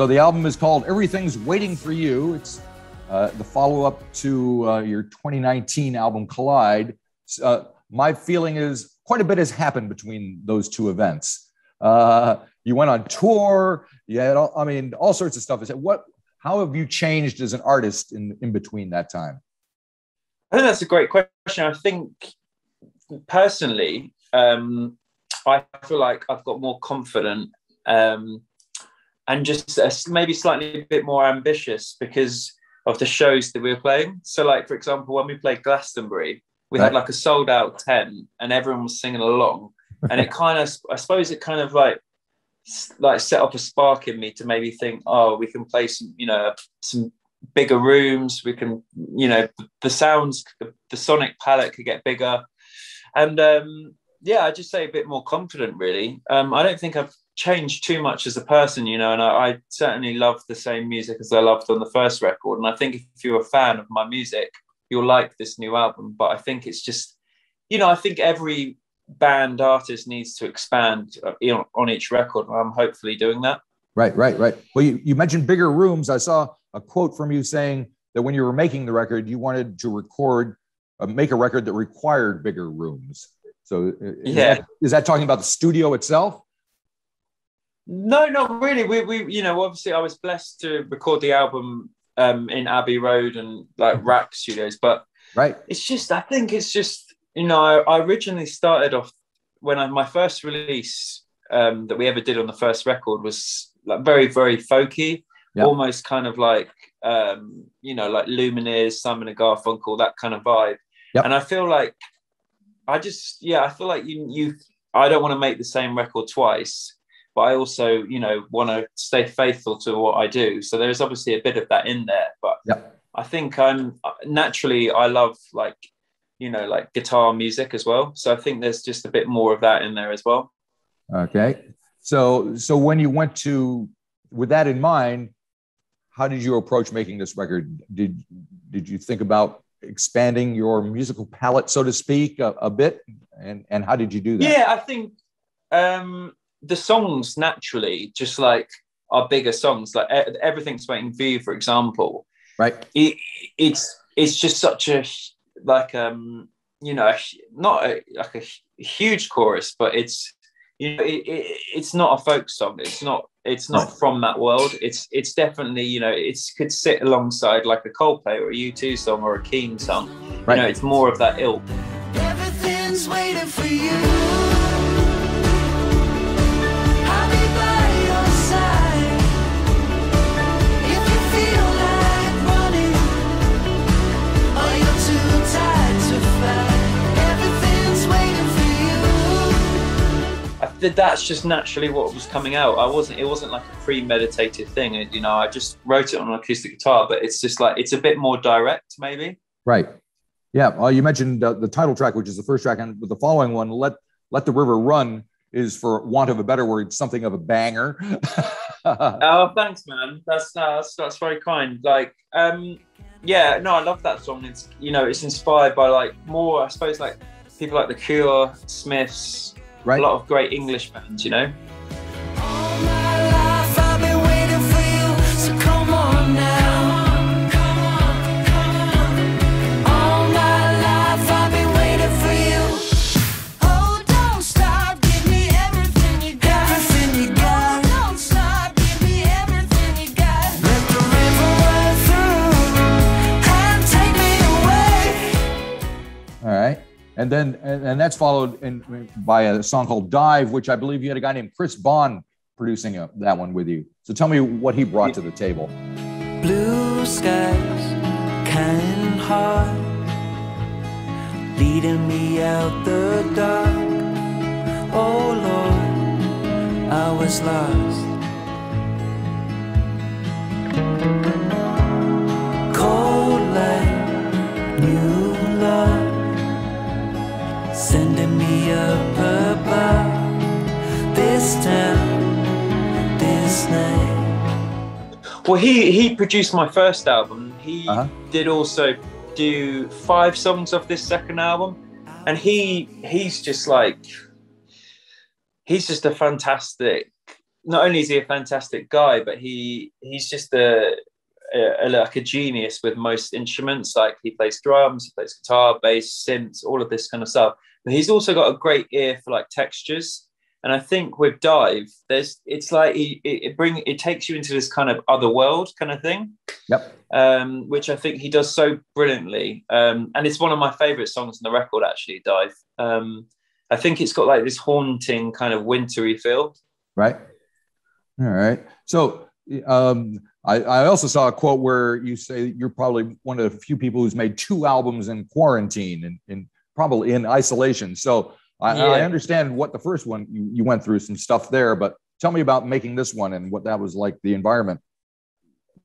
So the album is called Everything's Waiting for You. It's uh, the follow up to uh, your 2019 album Collide. Uh, my feeling is quite a bit has happened between those two events. Uh, you went on tour. You had, all, I mean, all sorts of stuff. Is what? How have you changed as an artist in in between that time? I think that's a great question. I think personally, um, I feel like I've got more confident um, and just uh, maybe slightly a bit more ambitious because of the shows that we were playing. So, like for example, when we played Glastonbury, we right. had like a sold out tent, and everyone was singing along, and it kind of, I suppose, it kind of like like set up a spark in me to maybe think, oh, we can play some, you know, some bigger rooms. We can, you know, the sounds, the, the sonic palette could get bigger, and um, yeah, I just say a bit more confident. Really, um, I don't think I've changed too much as a person, you know, and I, I, certainly love the same music as I loved on the first record. And I think if you're a fan of my music, you'll like this new album. But I think it's just, you know, I think every band artist needs to expand uh, on each record. I'm hopefully doing that. Right, right, right. Well, you, you mentioned bigger rooms. I saw a quote from you saying that when you were making the record, you wanted to record, uh, make a record that required bigger rooms. So, uh, is yeah, that, is that talking about the studio itself? No, not really. We, we, you know, obviously, I was blessed to record the album um, in Abbey Road and like mm-hmm. RAK Studios, but right, it's just, I think it's just, you know, I, I originally started off when I, my first release um, that we ever did on the first record was like very, very folky, yep. almost kind of like, um, you know, like Lumineers, Simon and Garfunkel, that kind of vibe. Yep. And I feel like I just, yeah, I feel like you, you, I don't want to make the same record twice but I also, you know, want to stay faithful to what I do. So there's obviously a bit of that in there. But yep. I think I'm naturally I love like, you know, like guitar music as well. So I think there's just a bit more of that in there as well. Okay. So so when you went to with that in mind, how did you approach making this record? Did did you think about expanding your musical palette, so to speak, a, a bit? And and how did you do that? Yeah, I think um the songs naturally just like our bigger songs. Like everything's waiting for you for example. Right. It, it's it's just such a like um you know not a, like a huge chorus but it's you know it, it, it's not a folk song. It's not it's not from that world. It's it's definitely you know it could sit alongside like a coldplay or a u2 song or a Keane song. Right. you know it's more of that ilk. Everything's waiting for you that's just naturally what was coming out. I wasn't. It wasn't like a premeditated thing. You know, I just wrote it on an acoustic guitar, but it's just like it's a bit more direct, maybe. Right. Yeah. Well, you mentioned uh, the title track, which is the first track, and with the following one, "Let Let the River Run," is, for want of a better word, something of a banger. oh, thanks, man. That's, that's that's very kind. Like, um, yeah, no, I love that song. It's you know, it's inspired by like more, I suppose, like people like The Cure, Smiths, right. a lot of great English bands, you know. and followed in, by a song called Dive, which I believe you had a guy named Chris Bond producing a, that one with you. So tell me what he brought to the table. Blue skies, kind heart, leading me out the dark. Oh Lord, I was lost. Well, he he produced my first album. He uh-huh. did also do five songs of this second album, and he he's just like he's just a fantastic not only is he a fantastic guy, but he he's just a, a, a, like a genius with most instruments. Like he plays drums, he plays guitar, bass, synths, all of this kind of stuff. But he's also got a great ear for like textures. And I think with dive, there's it's like it, it bring it takes you into this kind of other world kind of thing. Yep. Um, which I think he does so brilliantly. Um, and it's one of my favorite songs on the record, actually. Dive. Um, I think it's got like this haunting kind of wintry feel. Right. All right. So um, I, I, also saw a quote where you say you're probably one of the few people who's made two albums in quarantine and, and probably in isolation. So I, yeah. I, understand what the first one you, you went through some stuff there, but tell me about making this one and what that was like, the environment.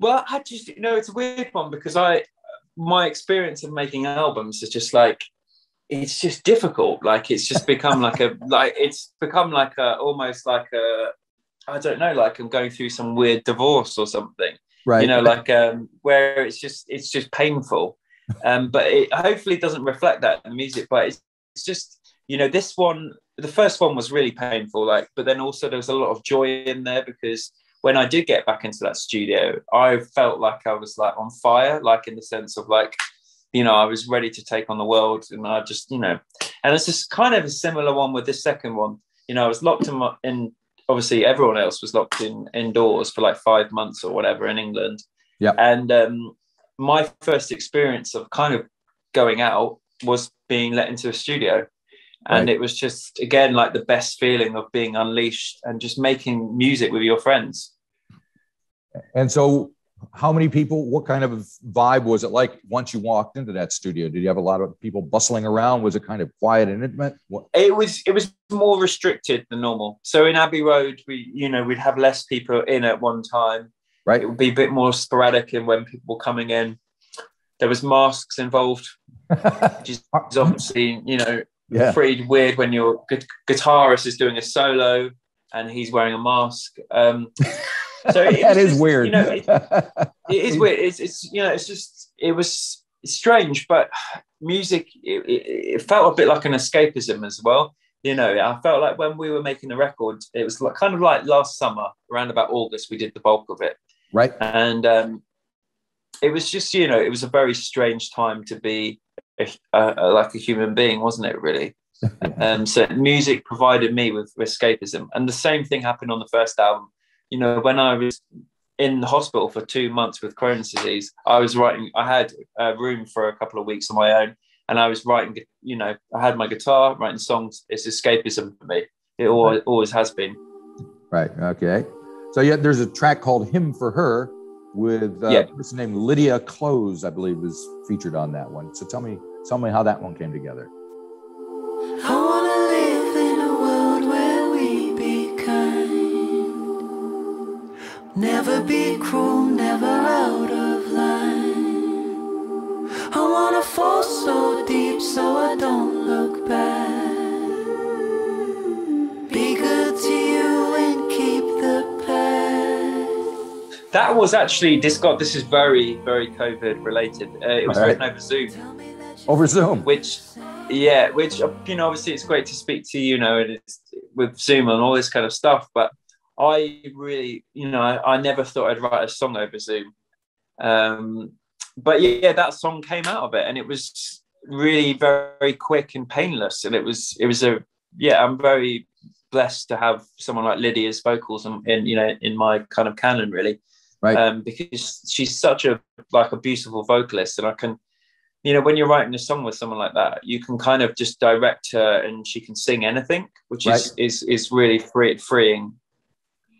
Well, I just you know it's a weird one because I my experience of making albums is just like it's just difficult. Like it's just become like a like it's become like a almost like a I don't know, like I'm going through some weird divorce or something. Right. You know, like um where it's just it's just painful. Um, but it hopefully doesn't reflect that in the music. But it's, it's just you know this one the first one was really painful like but then also there was a lot of joy in there because when i did get back into that studio i felt like i was like on fire like in the sense of like you know i was ready to take on the world and i just you know and it's just kind of a similar one with this second one. You know i was locked in, my, in obviously everyone else was locked in indoors for like five months or whatever in england. Yeah. And um my first experience of kind of going out was being let into a studio and right. it was just again like the best feeling of being unleashed and just making music with your friends. And so how many people what kind of vibe was it like once you walked into that studio? Did you have a lot of people bustling around? Was it kind of quiet and intimate? What? it was it was more restricted than normal. So in abbey road we you know we'd have less people in at one time. Right. It would be a bit more sporadic in when people were coming in. There was masks involved which is obviously you know yeah. pretty weird when your gu- guitarist is doing a solo and he's wearing a mask. Um, so that is just, weird. You know, it, it is weird. It's, it's you know, it's just it was strange, but music it, it, it, felt a bit like an escapism as well. You know, I felt like when we were making the record, it was like kind of like last summer, around about August, we did the bulk of it. Right. And um, it was just, you know, it was a very strange time to be a, a, like a human being, wasn't it? Really. um, so music provided me with, escapism, and the same thing happened on the first album. You know, when I was in the hospital for two months with Crohn's disease, I was writing. I had a room for a couple of weeks on my own, and I was writing. You know, I had my guitar, writing songs. It's escapism for me. It always, always has been. Right. Okay. So yeah, there's a track called "Hymn for Her," with uh, yeah. a person named Lydia Clowes, I believe, is featured on that one. So tell me, tell me how that one came together. That was actually this got this is very very COVID related. Uh, it was right. written over Zoom. Over Zoom. Which, yeah, which you know, obviously it's great to speak to you know, and it's with Zoom and all this kind of stuff. But I really, you know, I, I never thought I'd write a song over Zoom. Um, but yeah, that song came out of it, and it was really very, very quick and painless. And it was it was a yeah, I'm very blessed to have someone like Lydia's vocals in, in you know in my kind of canon really right? Um, because she's such a like a beautiful vocalist, and I can, you know, when you're writing a song with someone like that, you can kind of just direct her, and she can sing anything, which right. is is is really free, freeing.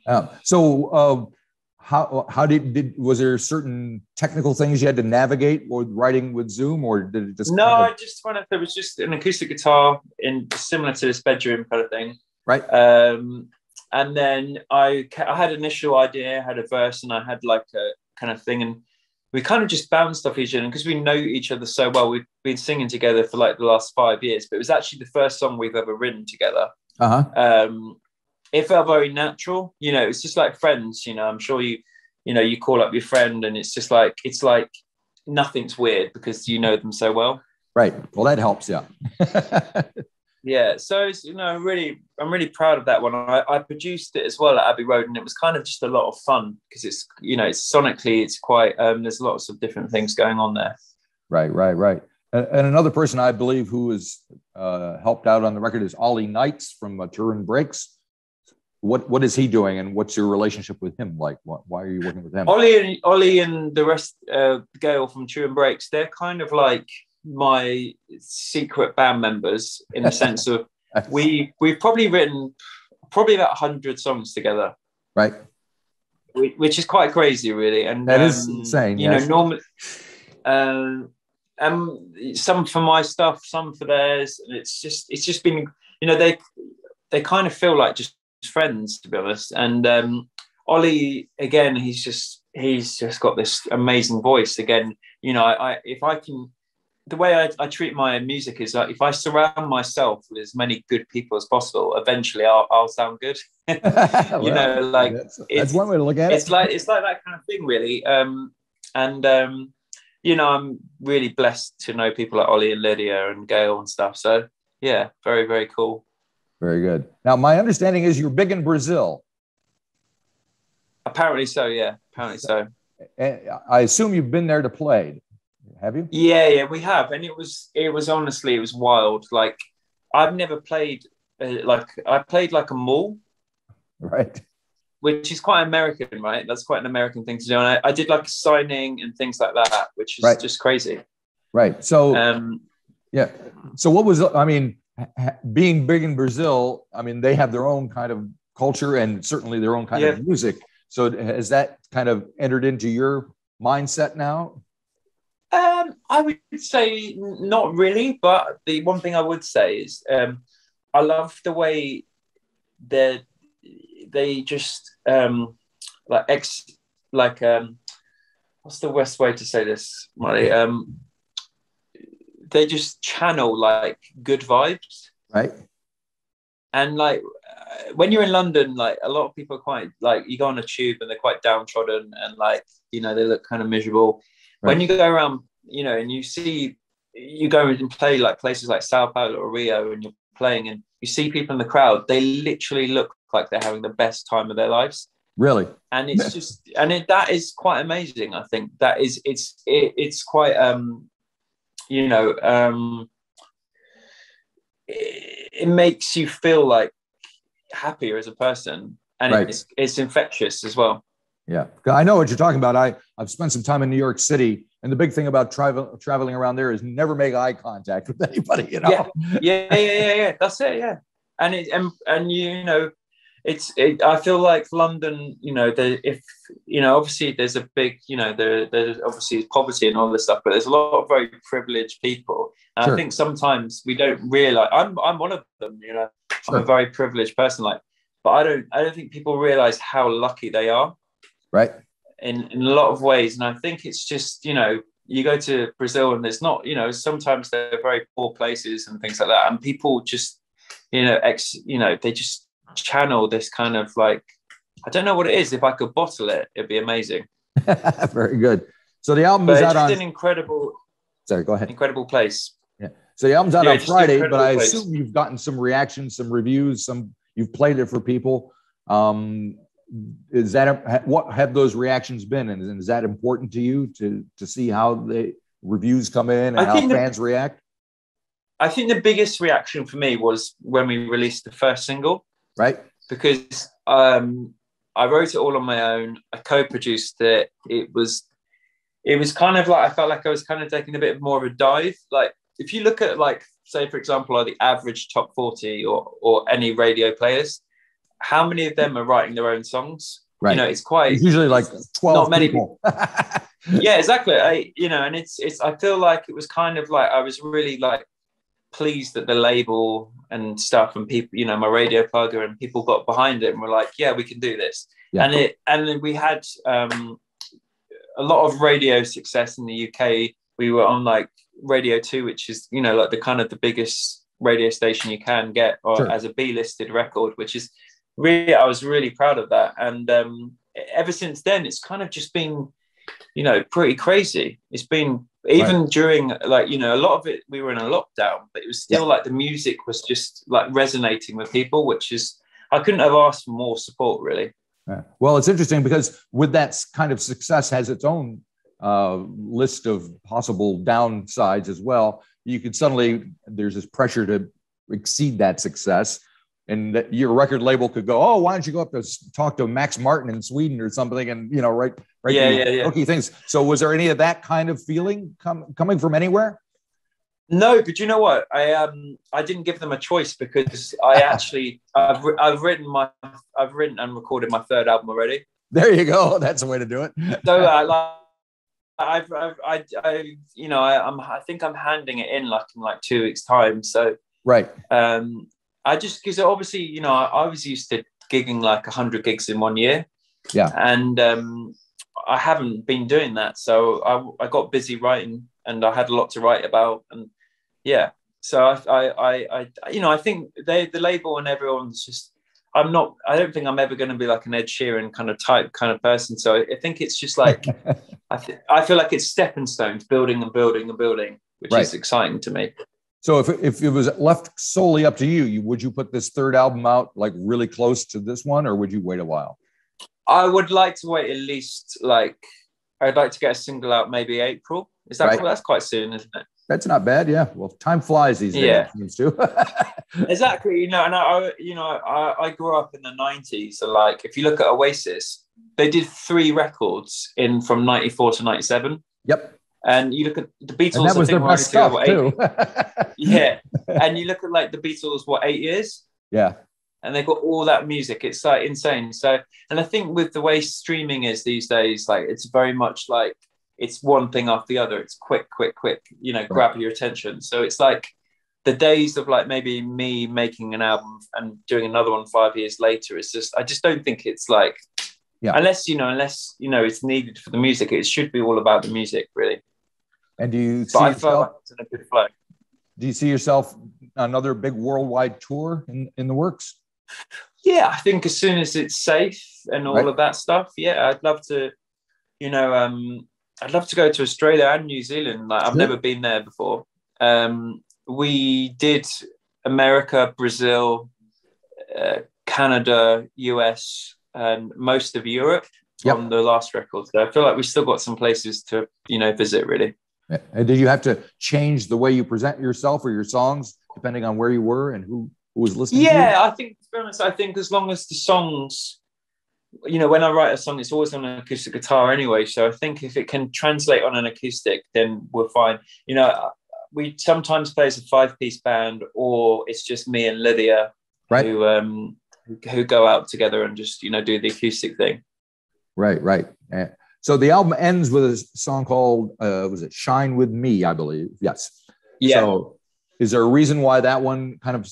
Um, so. Uh, how, how did, did was there certain technical things you had to navigate with writing with Zoom, or did it just? No, kind of... I just found out there was just an acoustic guitar in similar to this bedroom kind of thing, right? Um, and then I I had an initial idea, had a verse, and I had like a kind of thing, and we kind of just bounced off each other because we know each other so well. We've been singing together for like the last five years, but it was actually the first song we've ever written together. Uh-huh. Um, it felt very natural, you know. It's just like friends, you know. I'm sure you, you know, you call up your friend, and it's just like it's like nothing's weird because you know them so well. Right. Well, that helps. Yeah. yeah. So it's, you know, really, I'm really proud of that one. I, I produced it as well at Abbey Road, and it was kind of just a lot of fun because it's, you know, it's sonically, it's quite. Um, there's lots of different things going on there. Right, right, right. And, and another person I believe who has uh, helped out on the record is Ollie Knights from uh, Turin Brakes. What what is he doing, and what's your relationship with him like? What, why are you working with him? Ollie and Ollie and the rest, uh, Gale from Turin Brakes, they're kind of like my secret band members in the sense of we we've probably written probably about hundred songs together, right? Which is quite crazy, really. And that um, is insane. You yes. know, normally, um, um, some for my stuff, some for theirs, and it's just it's just been you know they they kind of feel like just friends to be honest. And um, Ollie again, he's just he's just got this amazing voice. Again, you know, I, I if I can the way I, I, treat my music is like if I surround myself with as many good people as possible, eventually I'll, I'll sound good. you well, know, like that's, that's, one way to look at it. It's like it's like that kind of thing, really. Um, and um, you know, I'm really blessed to know people like Ollie and Lydia and Gale and stuff. So yeah, very very cool. Very good. Now, my understanding is you're big in Brazil. Apparently so. Yeah. Apparently so. I assume you've been there to play. Have you? Yeah, yeah, we have, and it was it was honestly it was wild. Like I've never played uh, like I played like a mall, right? Which is quite American, right? That's quite an American thing to do. And I, I did like a signing and things like that, which is right. just crazy. Right. So, um, yeah. So what was I mean? Being big in Brazil, I mean they have their own kind of culture and certainly their own kind yeah. of music. So has that kind of entered into your mindset now? Um, I would say not really, but the one thing I would say is um, I love the way they they just um, like ex like um, what's the best way to say this, Molly? Um, they just channel like good vibes, right? And like uh, when you're in London, like a lot of people are quite like you go on a tube and they're quite downtrodden and like you know they look kind of miserable Right. When you go around, you know, and you see, you go and play like places like Sao Paulo or Rio, and you're playing, and you see people in the crowd, they literally look like they're having the best time of their lives. Really, and it's just, and it, that is quite amazing. I think that is, it's, it, it's quite, um, you know, um, it, it makes you feel like happier as a person, and right. it's, it's infectious as well. Yeah, I know what you're talking about. I I've spent some time in New York City, and the big thing about travel traveling around there is never make eye contact with anybody. You know. Yeah, yeah, yeah, yeah. yeah. That's it. Yeah, and it and and you know, it's it, I feel like London. You know, the if you know, obviously there's a big you know there there's obviously poverty and all this stuff, but there's a lot of very privileged people. And sure. I think sometimes we don't realize. I'm I'm one of them. You know, sure. I'm a very privileged person. Like, but I don't I don't think people realize how lucky they are right? In in a lot of ways, and I think it's just you know you go to Brazil and there's not you know sometimes they're very poor places and things like that, and people just you know ex you know they just channel this kind of like I don't know what it is. If I could bottle it, it'd be amazing. Very good. So the album but is out on an incredible. Sorry, go ahead. Incredible place. Yeah. So the album's out yeah, on Friday, but I place. assume you've gotten some reactions, some reviews, some you've played it for people. Um, is that what have those reactions been? And is that important to you to to see how the reviews come in and I how fans the, react? I think the biggest reaction for me was when we released the first single. Right. Because um i wrote it all on my own. I co-produced it. It was it was kind of like i felt like i was kind of taking a bit more of a dive. Like if you look at like say for example like the average top 40 or or any radio players how many of them are writing their own songs? Right. You know, it's quite it's usually like twelve. Not many people. yeah, exactly. I, you know, and it's it's. I feel like it was kind of like I was really like pleased that the label and stuff and people, you know, my radio plugger and people got behind it and were like, yeah, we can do this. Yeah. And it and we had um, a lot of radio success in the UK. We were on like Radio Two, which is you know like the kind of the biggest radio station you can get, or sure. as a B listed record, which is really, I was really proud of that. And um, ever since then, it's kind of just been, you know, pretty crazy. It's been even right. during like you know a lot of it we were in a lockdown but it was still yeah. like the music was just like resonating with people which is i couldn't have asked for more support really yeah. well it's interesting because with that kind of success has its own uh, list of possible downsides as well you could suddenly there's this pressure to exceed that success and that your record label could go, oh, why don't you go up to talk to Max Martin in Sweden or something, and you know, write write yeah, yeah, yeah. rookie things. So, was there any of that kind of feeling com- coming from anywhere? No, but you know what? I um I didn't give them a choice because I actually I've I've written my I've written and recorded my third album already. There you go. That's a way to do it. so uh, like. I've, I've, I, I, you know, I, I'm, I think I'm handing it in like in like two weeks time. So, right. Um, I just because obviously you know I, I, was used to gigging like hundred gigs in one year. Yeah. And um, I haven't been doing that, so I, I got busy writing, and I had a lot to write about, and yeah. So I I I, I you know I think they the label and everyone's just I'm not. I don't think I'm ever going to be like an Ed Sheeran kind of type kind of person. So I think it's just like I th- I feel like it's stepping stones, building and building and building, which right. is exciting to me. So if, if it was left solely up to you, you, would you put this third album out like really close to this one, or would you wait a while? I would like to wait at least like I'd like to get a single out maybe April. Is that right. that's quite soon, isn't it? That's not bad. Yeah. Well, time flies these days. Yeah. Seems to. exactly. You know, and I, you know, I, I grew up in the '90s. So, like, if you look at Oasis, they did three records in from '94 to '97. Yep. And you look at the Beatles. And that was their best stuff what, too. yeah, and you look at like the Beatles, what eight years? Yeah, and they've got all that music. It's like insane. So, and I think with the way streaming is these days, like it's very much like it's one thing after the other. It's quick, quick, quick. You know, grab your attention. So it's like the days of like maybe me making an album and doing another one five years later. It's just I just don't think it's like yeah. unless you know unless you know it's needed for the music. It should be all about the music, really. And do you see yourself, like in a good flow. Do you see yourself another big worldwide tour in, in the works? Yeah, I think as soon as it's safe and all right. of that stuff, yeah, I'd love to, you know, um, I'd love to go to Australia and New Zealand. Like I've never been there before. Um, we did America, Brazil, uh, Canada, US, and most of Europe yep. on the last record. So I feel like we've still got some places to, you know, visit really. And did you have to change the way you present yourself or your songs depending on where you were and who, who was listening? Yeah, I think to be honest, I think as long as the songs, you know, when I write a song, it's always on an acoustic guitar anyway. So I think if it can translate on an acoustic, then we're fine. You know, we sometimes play as a five-piece band, or it's just me and Lydia right. who um who go out together and just you know do the acoustic thing. Right, right. So the album ends with a song called uh, was it "Shine with Me"? I believe. Yes. Yeah. So is there a reason why that one kind of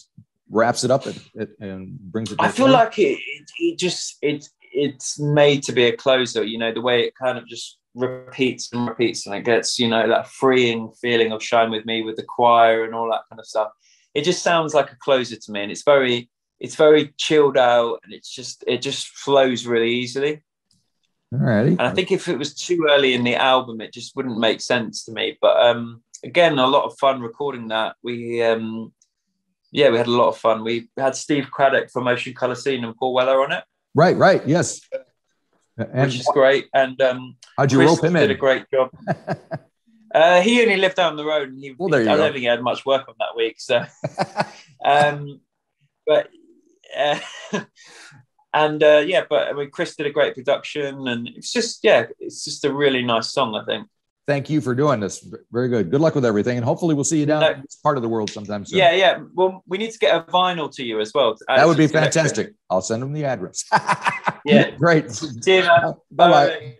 wraps it up and, and brings it? I feel like it, it, it just it it's made to be a closer. You know the way it kind of just repeats and repeats and it gets you know that freeing feeling of "Shine with Me" with the choir and all that kind of stuff. It just sounds like a closer to me, and it's very it's very chilled out and it's just it just flows really easily. Alrighty. And I think if it was too early in the album, it just wouldn't make sense to me. But um, again, a lot of fun recording that. We, um, yeah, we had a lot of fun. We had Steve Cradock from Ocean Colour Scene and Paul Weller on it. Right, right, yes. And which is great. And um, how'd you Chris rope him did in? a great job. uh, he only lived down the road, and he, well, there you I don't think he had much work on that week. So, um, but. Uh, and uh, yeah, but I mean, Chris did a great production, and it's just yeah, it's just a really nice song. I think. Thank you for doing this. Very good. Good luck with everything, and hopefully we'll see you down no, in this part of the world sometime soon. Yeah, yeah. Well, we need to get a vinyl to you as well. That would be fantastic. I'll send them the address. yeah, great. See you, Bye bye.